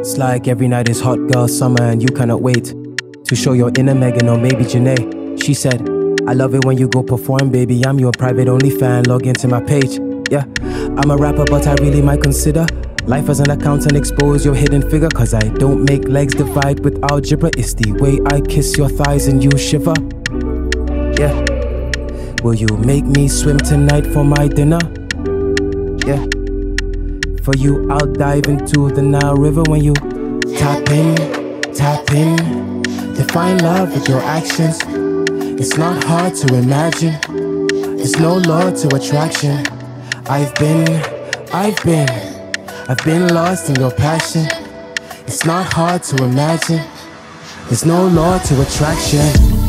It's like every night is hot girl summer and you cannot wait to show your inner Megan or maybe Jhené. She said, I love it when you go perform, baby. I'm your private only fan. Log into my page. Yeah, I'm a rapper, but I really might consider life as an accountant. Expose your hidden figure, cause I don't make legs divide with algebra. It's the way I kiss your thighs and you shiver. Yeah, will you make me swim tonight for my dinner? Yeah, for you, I'll dive into the Nile River when you tap in, tap in. Define love with your actions. It's not hard to imagine. There's no law to attraction. I've been, I've been, I've been lost in your passion. It's not hard to imagine. There's no law to attraction.